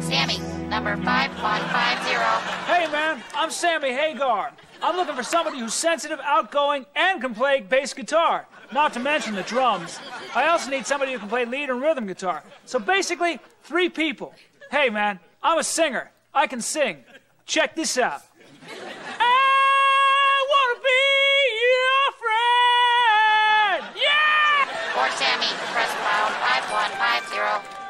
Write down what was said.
Sammy, number 5150. Hey, man, I'm Sammy Hagar. I'm looking for somebody who's sensitive, outgoing, and can play bass guitar, not to mention the drums. I also need somebody who can play lead and rhythm guitar. So basically, three people. Hey, man, I'm a singer. I can sing. Check this out. I wanna be your friend. Yeah! For Sammy, press pound 5150. Expectation.